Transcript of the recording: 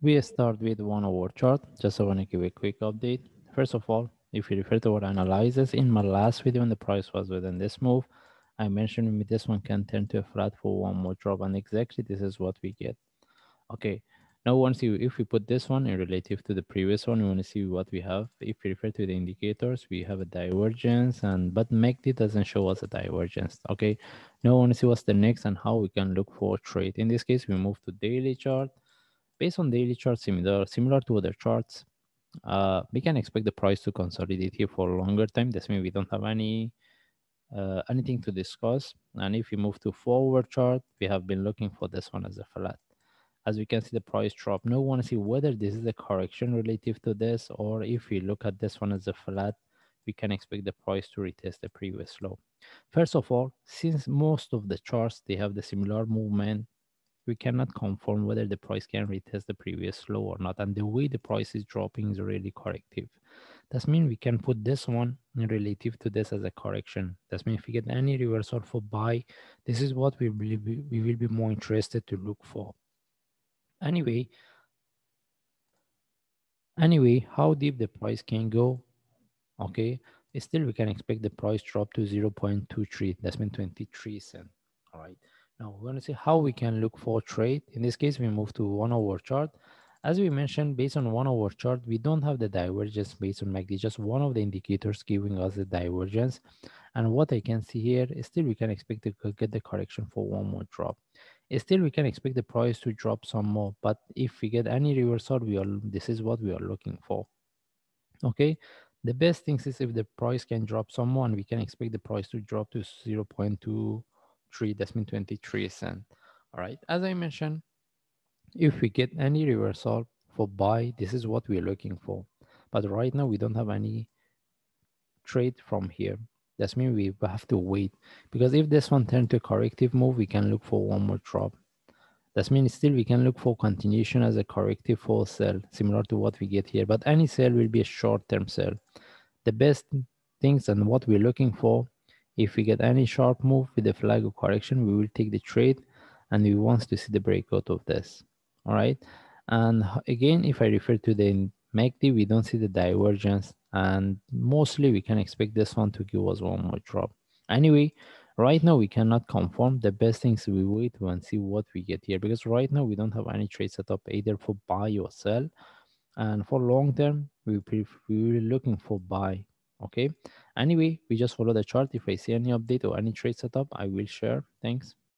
We start with one hour chart. Just I want to give a quick update. First of all, if you refer to our analysis in my last video when the price was within this move, I mentioned this one can turn to a flat for one more drop and exactly this is what we get. Okay, now once you if we put this one in relative to the previous one, we want to see what we have. If we refer to the indicators, we have a divergence and but MACD doesn't show us a divergence. Okay, now we want to see what's the next and how we can look for trade. In this case, we move to daily chart based on daily charts similar similar to other charts uh, we can expect the price to consolidate here for a longer time. This means we don't have any uh, anything to discuss. And if we move to forward chart we have been looking for this one as a flat. As we can see the price drop. Now want to see whether this is a correction relative to this or if we look at this one as a flat we can expect the price to retest the previous low. First of all since most of the charts they have the similar movement we cannot confirm whether the price can retest the previous low or not. And the way the price is dropping is really corrective. That means we can put this one relative to this as a correction. That means if we get any reversal for buy, this is what we will be, we will be more interested to look for. Anyway, anyway, how deep the price can go, okay, still we can expect the price drop to 0.23, that's mean 23 cent, all right. Now we're going to see how we can look for trade. In this case, we move to one hour chart. As we mentioned, based on one hour chart, we don't have the divergence based on MACD, just one of the indicators giving us the divergence. And what I can see here is still we can expect to get the correction for one more drop. Still, we can expect the price to drop some more, but if we get any reversal, we are this is what we are looking for. Okay, the best thing is if the price can drop some more, and we can expect the price to drop to 0.2 3 that's mean 23 cent all right as i mentioned if we get any reversal for buy this is what we're looking for. But right now we don't have any trade from here. That's mean we have to wait because if this one turn to a corrective move we can look for one more drop. That means still we can look for continuation as a corrective for sell similar to what we get here. But any sell will be a short-term sell the best things and what we're looking for if we get any sharp move with the flag of correction, we will take the trade and we want to see the breakout of this. All right. And again, if I refer to the MACD, we don't see the divergence and mostly we can expect this one to give us one more drop. Anyway, right now we cannot confirm. The best thing is we wait and see what we get here because right now we don't have any trade set up either for buy or sell. And for long term, we we will looking for buy okay? Anyway we just follow the chart. If i see any update or any trade setup i will share. Thanks